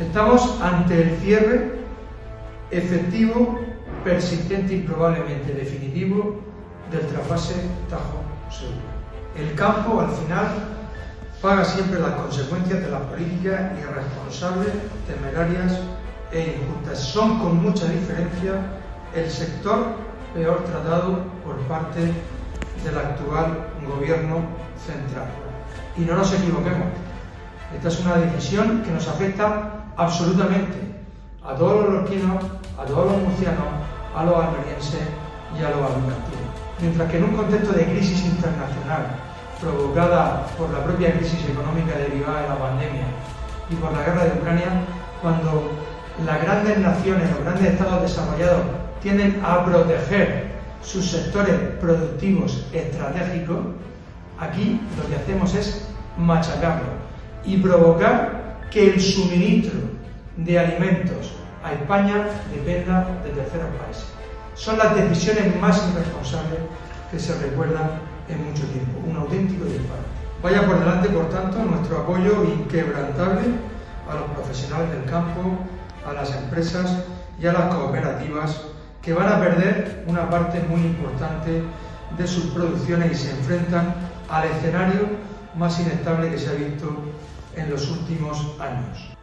Estamos ante el cierre efectivo, persistente y probablemente definitivo del trasvase Tajo-Segura. El campo, al final, paga siempre las consecuencias de las políticas irresponsables, temerarias e injustas. Son con mucha diferencia el sector peor tratado por parte del actual gobierno central. Y no nos equivoquemos, esta es una decisión que nos afecta absolutamente a todos los lorquinos, a todos los murcianos, a los almerienses y a los alicantinos. Mientras que en un contexto de crisis internacional provocada por la propia crisis económica derivada de la pandemia y por la guerra de Ucrania, cuando las grandes naciones, los grandes estados desarrollados tienden a proteger sus sectores productivos estratégicos, aquí lo que hacemos es machacarlo y provocar que el suministro de alimentos a España dependa de terceros países. Son las decisiones más irresponsables que se recuerdan en mucho tiempo. Un auténtico disparate. Vaya por delante, por tanto, nuestro apoyo inquebrantable a los profesionales del campo, a las empresas y a las cooperativas que van a perder una parte muy importante de sus producciones y se enfrentan al escenario más inestable que se ha visto en los últimos años.